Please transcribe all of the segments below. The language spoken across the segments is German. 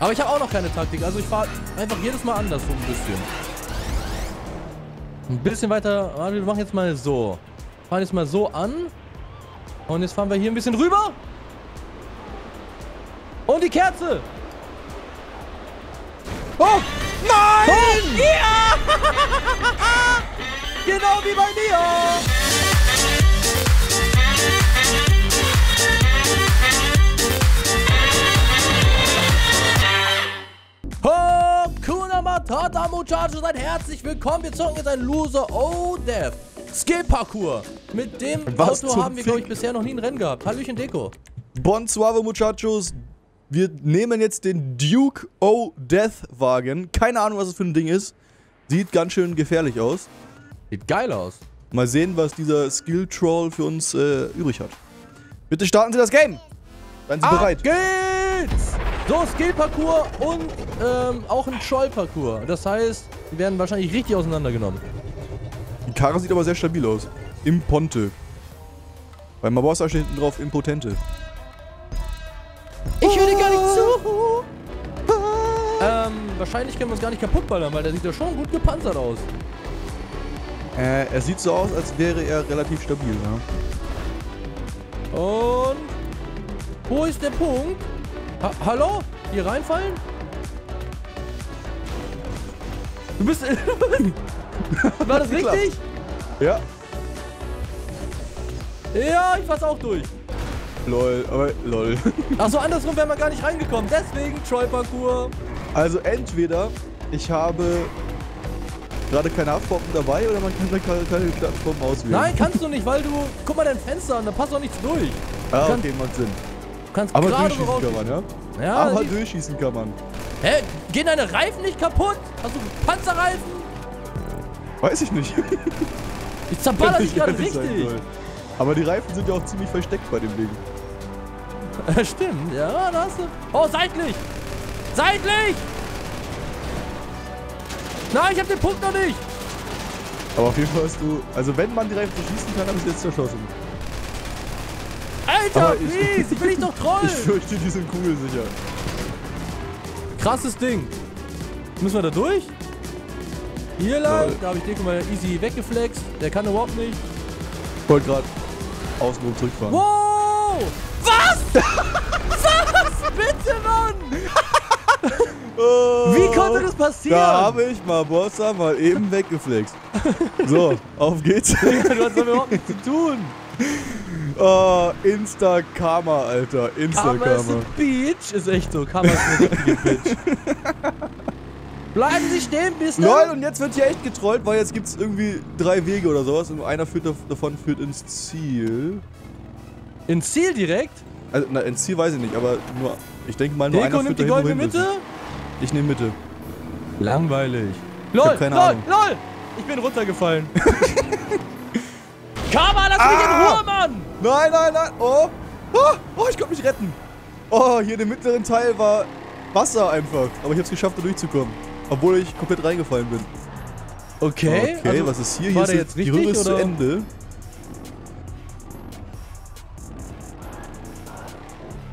Aber ich habe auch noch keine Taktik. Also ich fahre einfach jedes Mal anders so ein bisschen. Ein bisschen weiter. Warte, wir machen jetzt mal so. Fahren jetzt mal so an. Und jetzt fahren wir hier ein bisschen rüber. Und die Kerze. Oh! Nein! Oh, ja! genau wie bei mir. Hakuna Matata, Muchachos, seid herzlich willkommen. Wir zocken jetzt ein Loser O-Death Skill Parkour. Mit dem Was Auto haben wir, glaube ich, bisher noch nie ein Rennen gehabt. Hallöchen Deko. Bon suave muchachos. Wir nehmen jetzt den Duke O Death Wagen. Keine Ahnung, was es für ein Ding ist. Sieht ganz schön gefährlich aus. Sieht geil aus. Mal sehen, was dieser Skill Troll für uns äh, übrig hat. Bitte starten Sie das Game. Seien Sie Ab bereit. geht's! So, Skill-Parcours und ähm, auch ein Troll-Parcours. Das heißt, die werden wahrscheinlich richtig auseinandergenommen. Die Karre sieht aber sehr stabil aus. Imponte. Bei Mabossa steht hinten drauf Impotente. Ich höre dir gar nicht zu! Ähm, wahrscheinlich können wir uns gar nicht kaputt ballern, weil der sieht ja schon gut gepanzert aus. Äh, er sieht so aus, als wäre er relativ stabil, ja. Und... Wo ist der Punkt? Ha Hallo? Hier reinfallen? Du bist... War das richtig? Ja. Ja, ich fass auch durch. Lol, aber lol. Achso, andersrum wäre man gar nicht reingekommen. Deswegen Troll-Parcours. Also entweder ich habe gerade keine Haftbomben dabei oder man kann da keine, keine Haftbomben auswählen. Nein, kannst du nicht, weil du... Guck mal dein Fenster an, da passt doch nichts durch. Ah, okay, macht Sinn. Kannst Aber durchschießen raus... kann man, ja? Ja, Aber durchschießen kann man. Hä? Gehen deine Reifen nicht kaputt? Hast du Panzerreifen? Weiß ich nicht. Ich zerballer dich ich gerade richtig. Aber die Reifen sind ja auch ziemlich versteckt bei dem Ding. Stimmt, ja, da hast du... Oh, seitlich! Seitlich! Nein, ich hab den Punkt noch nicht! Aber auf jeden Fall hast du... Also wenn man die Reifen verschießen kann, habe ich jetzt zerschossen. Alter, ich- please, ich will dich doch trollen! Ich fürchte, die sind kugelsicher. Krasses Ding. Müssen wir da durch? Hier lang, Lol. da habe ich Deko mal easy weggeflext. Der kann überhaupt nicht. Ich wollte gerade außenrum zurückfahren. Wow! Was? Was? Bitte, Mann! Oh, Wie konnte das passieren? Da habe ich mal Bossa mal eben weggeflext. So, auf geht's. du hast damit überhaupt nichts zu tun. Oh, Insta-Karma, Alter. Karma is Insta-Karma. a Beach. Ist echt so. Karma ist eine richtige Bitch. Bleiben Sie stehen, bis Lol, und jetzt wird hier echt getrollt, weil jetzt gibt's irgendwie drei Wege oder sowas und einer führt dav- davon führt ins Ziel. Ins Ziel direkt. Also, na, ins Ziel weiß ich nicht, aber nur, ich denke mal nur Deko einer nimmt führt die dahin, goldene Mitte. sind. Ich nehme Mitte. Langweilig. LOL, keine LOL, Ahnung. LOL. Ich bin runtergefallen. Karma, lass mich in Ah! Ruhe. Nein, nein, nein. Oh. Oh, oh ich konnte mich retten. Oh, hier im mittleren Teil war Wasser einfach. Aber ich habe es geschafft, da durchzukommen. Obwohl ich komplett reingefallen bin. Okay, Okay, also was ist hier? Hier der ist jetzt die Röhre ist zu? Ende.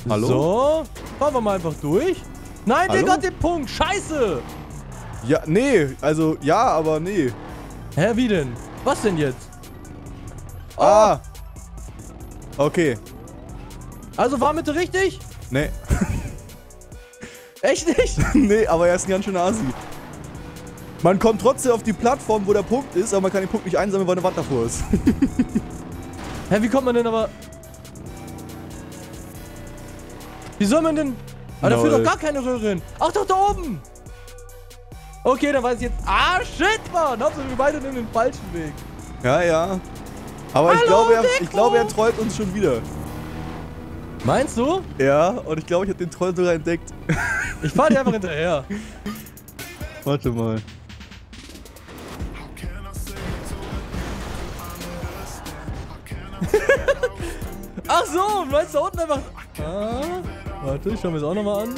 Hallo? So, fahren wir mal einfach durch. Nein, der Hallo? Gott, den Punkt. Scheiße. Ja, nee. Also, ja, aber nee. Hä, wie denn? Was denn jetzt? Oh, Ah. Okay. Also war Mitte richtig? Nee. Echt nicht? nee, aber er ist ein ganz schöner Assi. Man kommt trotzdem auf die Plattform, wo der Punkt ist, aber man kann den Punkt nicht einsammeln, weil eine Wand davor ist. Hä, wie kommt man denn aber... Wie soll man denn... Aber da führt doch gar keine Röhre hin. Ach doch, da oben. Okay, dann weiß ich jetzt... Ah, shit, Mann. Hauptsache wir beide nehmen den falschen Weg. ja, ja. Aber ich glaube, er, ich glaube, er trollt uns schon wieder. Meinst du? Ja, und ich glaube, ich habe den Troll sogar entdeckt. Ich fahr dir einfach hinterher. Warte mal. Ach so, meinst du da unten einfach... Ah, warte, ich schau mir das auch nochmal an.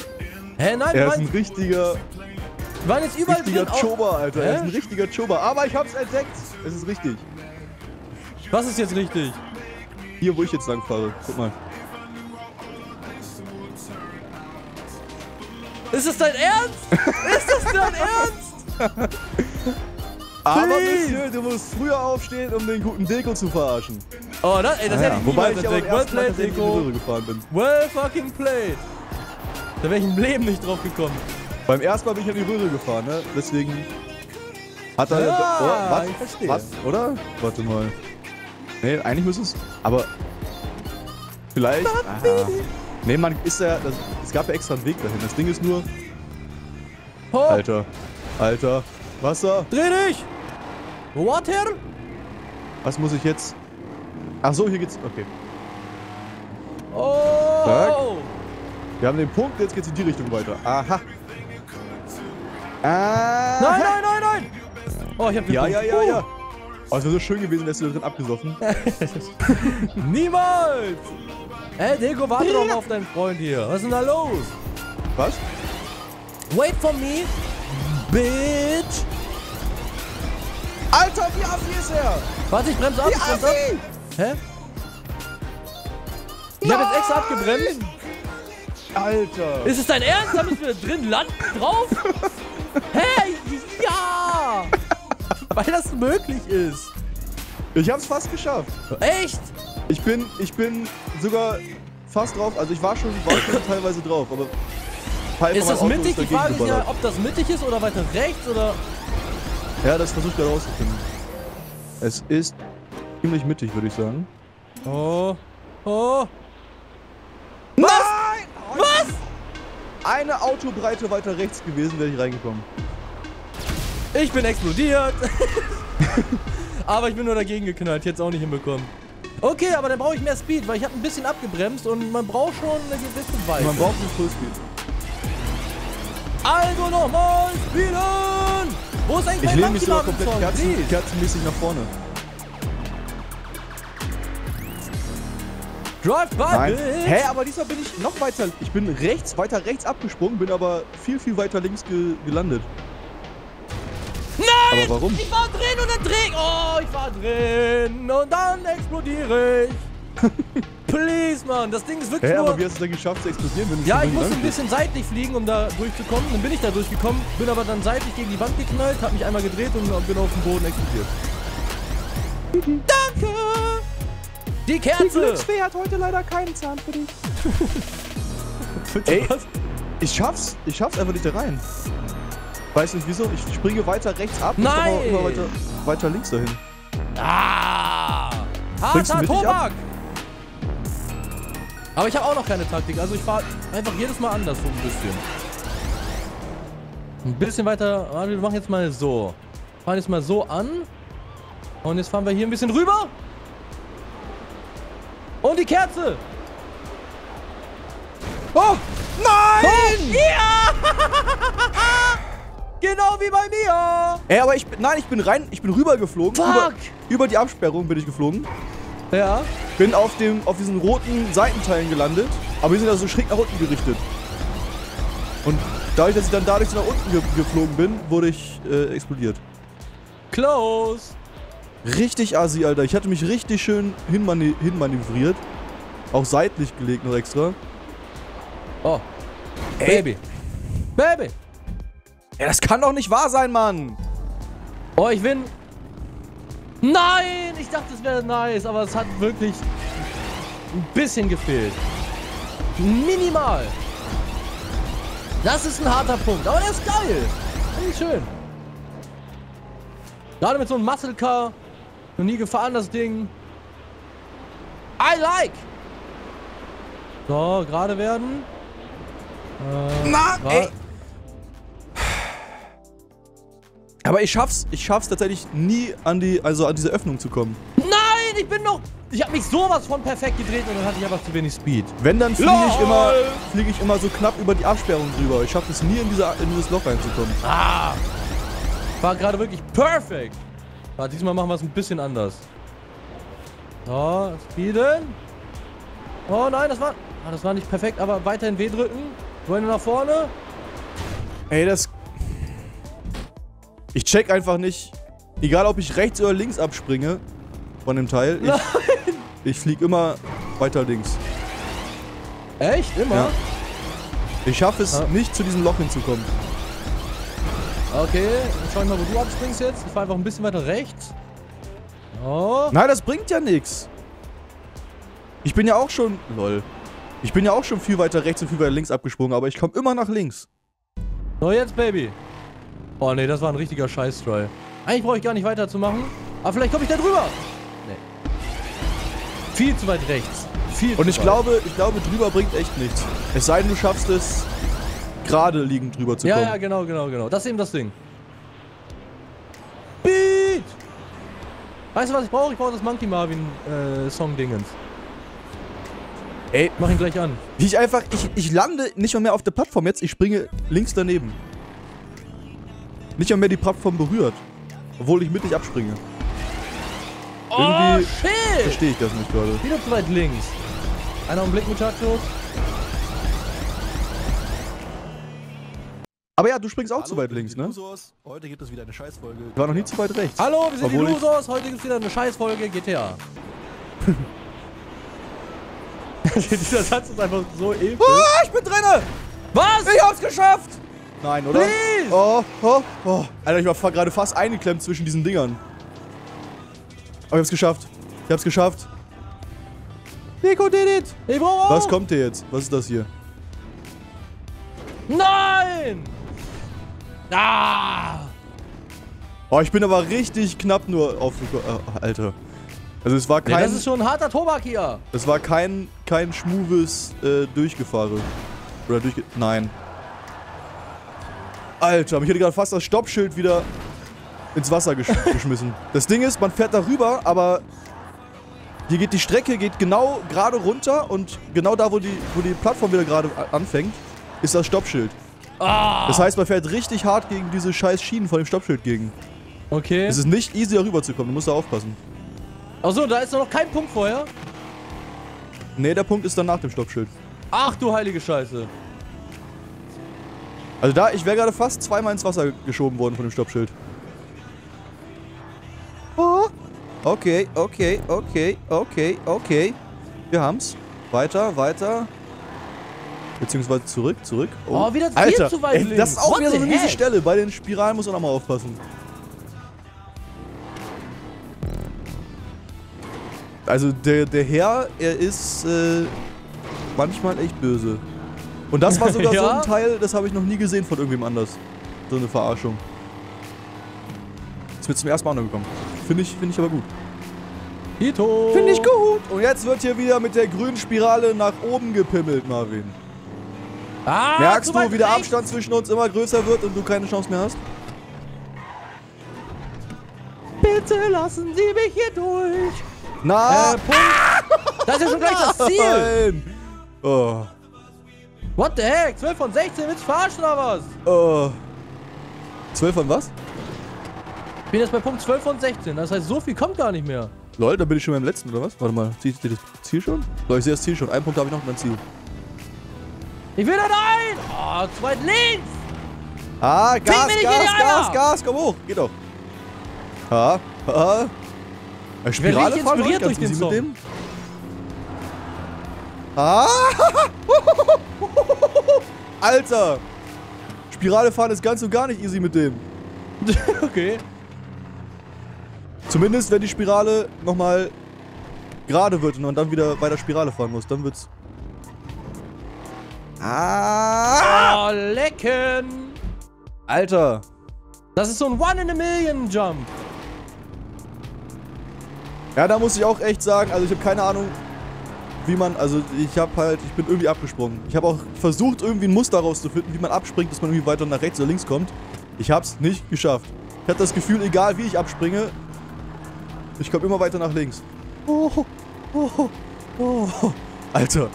Hä, nein, du Er ist ein richtiger, wir waren jetzt überall richtiger drin. Chober, Alter. Er ist ein Hä? richtiger Chober. Aber ich hab's entdeckt. Es ist richtig. Was ist jetzt richtig? Hier, wo ich jetzt lang fahre. Guck mal. Ist das dein Ernst? ist das dein Ernst? Aber. Monsieur, du musst früher aufstehen, um den guten Deko zu verarschen. Oh, das, ey, das Ah hätte ja, ich Wobei ich entdeckt. Well played, tatsächlich in die Deko. Röhre gefahren bin. Well fucking played. Da wäre ich im Leben nicht drauf gekommen. Beim ersten Mal bin ich in die Röhre gefahren, ne? Deswegen hat er... Ja, oh, was? Was? Oder? Warte mal. Nee, eigentlich müsste es... Aber... Vielleicht... Ah. Nee, man ist ja... Das, es gab ja extra einen Weg dahin. Das Ding ist nur... Oh, Alter. Alter. Wasser. dreh dich! Water? Was muss ich jetzt... Ach so, hier geht's... Okay. Oh! Wir haben den Punkt, jetzt geht's in die Richtung weiter. Aha. Ah. Nein, nein, nein, nein! Oh, ich hab den Ja, Punkt. ja, ja, ja. Oh, es wäre so schön gewesen, dass du da drin abgesoffen. Niemals! Ey, Deko, warte doch mal auf deinen Freund hier. Was ist denn da los? Was? Wait for me, bitch! Alter, wie assi ist er? Warte, ich bremse ab, Wie ich bremse ab. Hä? Ich hab jetzt extra abgebremst. Alter. Ist es dein Ernst? Da müssen wir drin landen drauf? Ja! Weil das möglich ist. Ich hab's fast geschafft. Echt? Ich bin, ich bin sogar fast drauf. Also ich war schon, war schon teilweise drauf, aber Teil Ist das mittig? Die Frage ist ja, ob das mittig ist oder weiter rechts oder... Ja, das versucht er rauszufinden. Es ist ziemlich mittig, würde ich sagen. Oh. Oh. Nein! Was? Eine Autobreite weiter rechts gewesen, wäre ich reingekommen. Ich bin explodiert. aber ich bin nur dagegen geknallt. Ich es auch nicht hinbekommen. Okay, aber dann brauche ich mehr Speed, weil ich habe ein bisschen abgebremst und man braucht schon eine gewisse Weise. Man braucht einen Fullspeed. also nochmal speeden! Wo ist eigentlich Ich mein lehne mich sogar komplett kerzenmäßig nach vorne. Drive by, Nein. Hä, aber diesmal bin ich noch weiter. Ich bin rechts, weiter rechts abgesprungen, bin aber viel, viel weiter links ge gelandet. Nein! Aber warum? Ich war drin und dann dreh ich. Oh, ich war drin und dann explodiere ich. Please, Mann. Das Ding ist wirklich Hä, nur... aber wie hast du denn geschafft zu explodieren, wenn Ja, ich musste ein bisschen seitlich fliegen, um da durchzukommen. Dann bin ich da durchgekommen, bin aber dann seitlich gegen die Wand geknallt, hab mich einmal gedreht und bin auf dem Boden explodiert. Danke! Die Kerze! hat heute leider keinen Zahn für dich. Ey. was? Ich schaff's. Ich schaff's einfach nicht da rein. Weiß nicht wieso. Ich springe weiter rechts ab Nein. und komme immer weiter, weiter links dahin. Ah! Bringst du Harter? Tobak! Aber ich habe auch noch keine Taktik, also ich fahre einfach jedes Mal anders so ein bisschen. Ein bisschen weiter, warte, wir machen jetzt mal so. Fahren jetzt mal so an. Und jetzt fahren wir hier ein bisschen rüber. Und die Kerze! Oh! Nein! Ja! genau wie bei mir! Ey, aber ich bin. Nein, ich bin rein. Ich bin rüber geflogen. Fuck! Über, über die Absperrung bin ich geflogen. Ja. Bin auf, dem, auf diesen roten Seitenteilen gelandet. Aber die sind also schräg nach unten gerichtet. Und dadurch, dass ich dann dadurch so nach unten ge geflogen bin, wurde ich äh, explodiert. Close! Richtig assi, Alter. Ich hatte mich richtig schön hinmani hinmanövriert. Auch seitlich gelegt noch extra. Oh. Baby. Baby! Ja, das kann doch nicht wahr sein, Mann. Oh, ich bin. Nein! Ich dachte, es wäre nice, aber es hat wirklich ein bisschen gefehlt. Minimal. Das ist ein harter Punkt, aber der ist geil. Finde ich schön. Gerade mit so einem Muscle Car. Noch nie gefahren, das Ding. I like! So, gerade werden. Äh, Na, ey. Aber ich schaff's, ich schaff's tatsächlich nie an die, also an diese Öffnung zu kommen. Nein, ich bin noch. Ich habe mich sowas von perfekt gedreht und dann hatte ich einfach zu wenig Speed. Wenn, dann fliege ich immer, fliege ich immer so knapp über die Absperrung drüber. Ich schaffe es nie in, diese, in dieses Loch reinzukommen. Ah! War gerade wirklich perfekt. Aber diesmal machen wir es ein bisschen anders. So, speeden. Oh nein, das war. Ah, das war nicht perfekt, aber weiterhin W drücken. Wollen wir nach vorne? Ey, das. Ich check einfach nicht. Egal, ob ich rechts oder links abspringe von dem Teil. Ich, ich flieg immer weiter links. Echt? Immer? Ja. Ich schaffe es Ah. nicht, zu diesem Loch hinzukommen. Okay, dann schau ich mal, wo du abspringst jetzt. Ich fahr einfach ein bisschen weiter rechts. Oh. Nein, das bringt ja nichts. Ich bin ja auch schon... Lol. Ich bin ja auch schon viel weiter rechts und viel weiter links abgesprungen, aber ich komme immer nach links. So, jetzt, Baby. Oh, nee, das war ein richtiger Scheiß-Try. Eigentlich brauche ich gar nicht weiterzumachen. Aber vielleicht komme ich da drüber. Nee. Viel zu weit rechts. Viel Und zu ich weit. glaube, ich glaube, drüber bringt echt nichts. Es sei denn, du schaffst es, gerade liegend drüber zu Ja, kommen. ja, genau, genau, genau. Das ist eben das Ding. Beat! Weißt du, was ich brauche? Ich brauche das Monkey Marvin äh, Song-Dingens. Ey, Mach ihn gleich an. wie ich einfach, ich, ich lande nicht mal mehr auf der Plattform jetzt, ich springe links daneben. Nicht mal mehr die Plattform berührt. Obwohl ich mittig abspringe. Oh, Irgendwie shit! Verstehe ich das nicht gerade. Wieder zu weit links. Einer Augenblick, Muchachos. Aber ja, du springst auch zu weit links, ne? Heute gibt es wieder eine Scheißfolge. Ich war noch nie zu weit rechts. Hallo, wir sind Obwohl die ich- Losers. Heute gibt es wieder eine Scheißfolge GTA. Dieser Satz ist einfach so episch. Ah, ich bin drinne! Was? Ich hab's geschafft! Nein, oder? Please! Oh, oh, oh. Alter, ich war gerade fast eingeklemmt zwischen diesen Dingern. Aber ich hab's geschafft. Ich hab's geschafft. Nico did it! Ich brauche Was kommt hier jetzt? Was ist das hier? Nein! Ah! Oh, ich bin aber richtig knapp nur aufgekommen. Oh, Alter. Also es war Nee, kein, das ist schon ein harter Tobak hier. es war kein, kein schmuves äh, Durchgefahren. Oder durchge... Nein. Alter, mich hätte gerade fast das Stoppschild wieder ins Wasser gesch geschmissen. Das Ding ist, man fährt darüber, aber hier geht die Strecke geht genau gerade runter und genau da, wo die, wo die Plattform wieder gerade anfängt, ist das Stoppschild. Ah! Das heißt, man fährt richtig hart gegen diese scheiß Schienen von dem Stoppschild gegen. Okay. Es ist nicht easy, darüber zu kommen. Du musst da aufpassen. Achso, da ist doch noch kein Punkt vorher. Nee, der Punkt ist dann nach dem Stoppschild. Ach du heilige Scheiße. Also da, ich wäre gerade fast zweimal ins Wasser geschoben worden von dem Stoppschild. Oh. Okay, okay, okay, okay, okay. Wir haben's. Weiter, weiter. Beziehungsweise zurück, zurück. Oh, wieder viel Alter, zu weit ey, links. Das ist auch What wieder so eine miese? Stelle. Bei den Spiralen muss man auch mal aufpassen. Also der, der Herr, er ist äh, manchmal echt böse. Und das war sogar so Ja? ein Teil, das habe ich noch nie gesehen von irgendwem anders. So eine Verarschung. Ist mir zum ersten Mal angekommen. Finde ich, finde ich aber gut. Hito. Finde ich gut. Und jetzt wird hier wieder mit der grünen Spirale nach oben gepimmelt, Marvin. Ah, Merkst du, wie der rechts. Abstand zwischen uns immer größer wird und du keine Chance mehr hast? Bitte lassen Sie mich hier durch. Na, Äh, Punkt. Das ist ja schon gleich das Ziel. Nein. Oh, What the heck? 12 von 16, willst du verarschen oder was? oh. 12 von was? Ich bin jetzt bei Punkt 12 von 16. Das heißt, so viel kommt gar nicht mehr. Lol, da bin ich schon beim letzten, oder was? Warte mal, siehst du das Ziel schon? Lol, ich sehe das Ziel schon. Einen Punkt habe ich noch mein Ziel. Ich will da rein. Oh, zu weit links. Ah, Gas, Gas, Gas, Eier! Gas, komm hoch. Geht doch. Ha, ha. Ja, Spirale fahren inspiriert durch den easy Song. mit dem. Ah. Alter. Spirale fahren ist ganz und gar nicht easy mit dem. Okay. Zumindest, wenn die Spirale nochmal gerade wird und man dann wieder weiter Spirale fahren muss, dann wird's. Ah! Oh, lecken. Alter! Das ist so ein One in a Million Jump. Ja, da muss ich auch echt sagen, also ich habe keine Ahnung, wie man, also ich habe halt, ich bin irgendwie abgesprungen. Ich habe auch versucht, irgendwie ein Muster rauszufinden, wie man abspringt, dass man irgendwie weiter nach rechts oder links kommt. Ich hab's nicht geschafft. Ich hatte das Gefühl, egal wie ich abspringe, ich komme immer weiter nach links. Oh, oh, oh. Alter,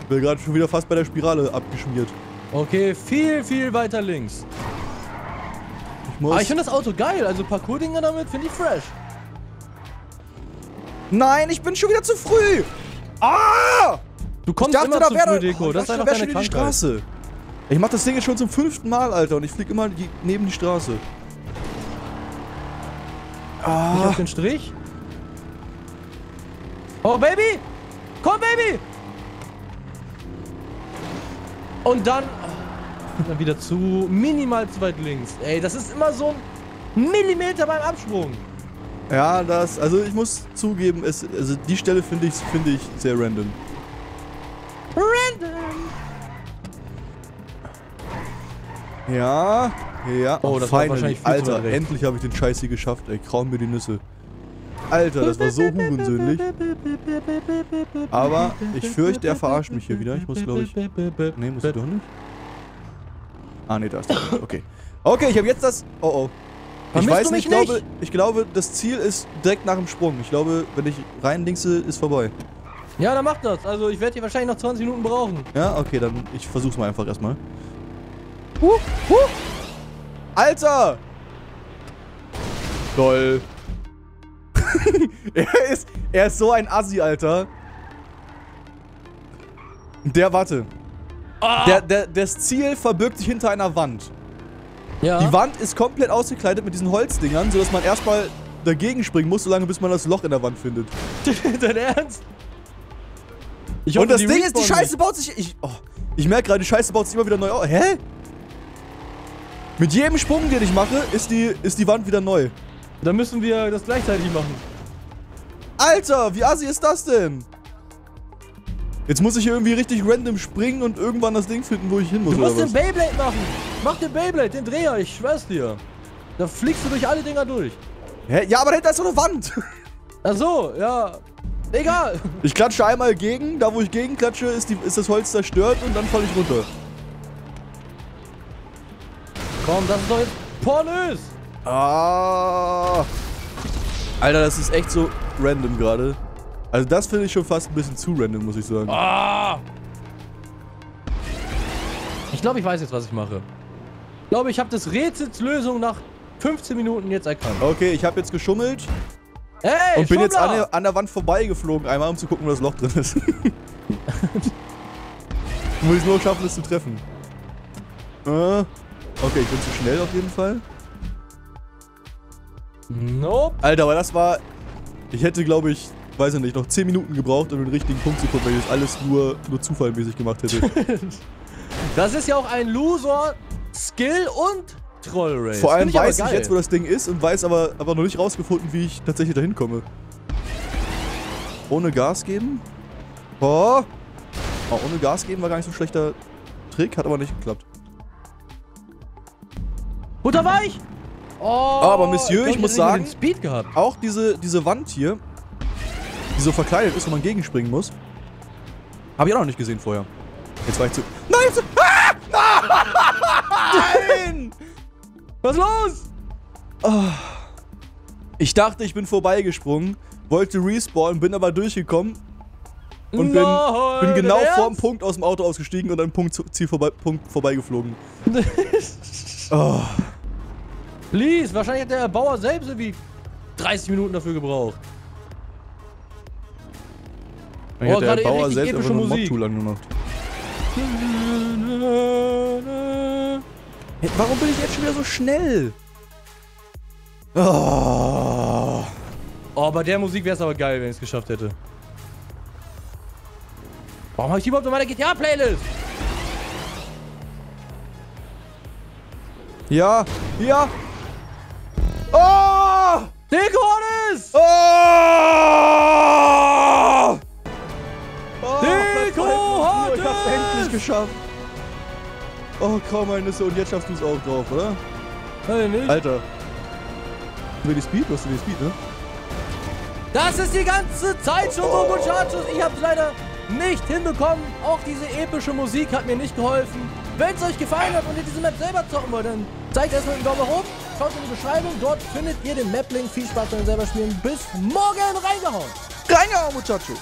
ich bin gerade schon wieder fast bei der Spirale abgeschmiert. Okay, viel, viel weiter links. Ich muss. Aber ich finde das Auto geil. Also Parcours-Dinger damit finde ich fresh. Nein, ich bin schon wieder zu früh! Ah! Du Ich kommst dachte, immer da zu früh, Deko. Das ist einfach deine die Krankheit. Straße. Ich mach das Ding jetzt schon zum fünften Mal, Alter, und ich flieg immer die, neben die Straße. Nicht Ah, auf den Strich. Oh, Baby! Komm, Baby! Und dann... oh. Dann wieder zu minimal zu weit links. Ey, das ist immer so ein Millimeter beim Absprung. Ja, das, also ich muss zugeben, es, also die Stelle finde ich, finde ich sehr random. Random. Ja, ja. Oh, das war finally. wahrscheinlich Alter, endlich habe ich den Scheiß hier geschafft, ey. Krauen mir die Nüsse. Alter, das war so hurensöhnlich. Aber ich fürchte, er verarscht mich hier wieder. Ich muss, glaube ich... Nee, muss ich doch nicht. Ah, nee, da ist der. Okay. Okay, ich habe jetzt das... Oh, oh. Ich Vermisst weiß du nicht, ich glaube, ich glaube, das Ziel ist direkt nach dem Sprung. Ich glaube, wenn ich rein linkse, ist vorbei. Ja, dann mach das. Also ich werde hier wahrscheinlich noch 20 Minuten brauchen. Ja, okay, dann ich versuch's mal einfach erstmal. Huh, huh. Alter! Lol. er, ist, er ist so ein Assi, Alter. Der, warte. Ah! Der, der, das Ziel verbirgt sich hinter einer Wand. Ja. Die Wand ist komplett ausgekleidet mit diesen Holzdingern, sodass man erstmal dagegen springen muss, solange bis man das Loch in der Wand findet. Dein Ernst? Ich Und hoffe, das Ding ist, die Scheiße baut sich. Ich, oh, ich merke gerade, die Scheiße baut sich immer wieder neu auf. Hä? Mit jedem Sprung, den ich mache, ist die, ist die Wand wieder neu. Dann müssen wir das gleichzeitig machen. Alter, wie assi ist das denn? Jetzt muss ich hier irgendwie richtig random springen und irgendwann das Ding finden, wo ich hin muss. Du musst den was? Beyblade machen. Mach den Beyblade, den Dreher, ich schwör's dir. Da fliegst du durch alle Dinger durch. Hä? Ja, aber dahinter ist so eine Wand. Ach so, ja. Egal. Ich klatsche einmal gegen, da wo ich gegen klatsche, ist, die, ist das Holz zerstört und dann falle ich runter. Komm, das ist doch jetzt pornös. Ah. Alter, das ist echt so random gerade. Also das finde ich schon fast ein bisschen zu random, muss ich sagen. Ah. Ich glaube, ich weiß jetzt, was ich mache. Ich glaube, ich habe das Rätsels Lösung nach 15 Minuten jetzt erkannt. Okay, ich habe jetzt geschummelt Hey, und bin jetzt an der, an der Wand vorbeigeflogen, einmal um zu gucken, wo das Loch drin ist. Muss ich nur schaffen, es zu treffen. Äh, okay, ich bin zu schnell auf jeden Fall. Nope. Alter, aber das war... Ich hätte, glaube ich, weiß ich nicht, noch 10 Minuten gebraucht, um den richtigen Punkt zu kommen, wenn ich das alles nur, nur zufallmäßig gemacht hätte. Das ist ja auch ein Loser, Skill und Troll-Race. Vor allem ich weiß ich jetzt, wo das Ding ist und weiß aber, aber noch nicht rausgefunden, wie ich tatsächlich dahin komme. Ohne Gas geben? Oh. oh! Ohne Gas geben war gar nicht so ein schlechter Trick, hat aber nicht geklappt. Butterweich! Oh, Aber Monsieur, glaub, ich muss nicht mal sagen- den Speed gehabt. Auch diese, diese Wand hier, die so verkleidet ist, wo man gegenspringen muss, habe ich auch noch nicht gesehen vorher. Jetzt war ich zu... Nein! Jetzt, ah! Nein! Was ist los? Ich dachte, ich bin vorbeigesprungen, wollte respawnen, bin aber durchgekommen und bin, bin genau vorm? Punkt aus dem Auto ausgestiegen und dann Punkt, Ziel vorbei, Punkt vorbeigeflogen. Oh. Please, wahrscheinlich hat der Bauer selbst irgendwie 30 Minuten dafür gebraucht. Dann Oh, hat der gerade Bauer selbst einfach nur. Mod-Tool angemacht. Hey, warum bin ich jetzt schon wieder so schnell? Oh. Oh, bei der Musik wäre es aber geil, wenn ich es geschafft hätte. Warum habe ich die überhaupt in meiner GTA-Playlist? Ja, ja. Oh! Dekonis! Oh geschafft. Oh, kaum eine Nüsse und jetzt schaffst du es auch drauf, oder? Nein, nicht. Alter. Will die Speed? Du hast die Speed, ne? Das ist die ganze Zeit schon so, Muchachos. Ich habe es leider nicht hinbekommen. Auch diese epische Musik hat mir nicht geholfen. Wenn es euch gefallen hat und ihr diese Map selber zocken wollt, dann zeigt erstmal einen Daumen hoch. Schaut in die Beschreibung. Dort findet ihr den Map-Link. Viel Spaß beim selber spielen. Bis morgen reingehauen. Reingehauen, Muchacho!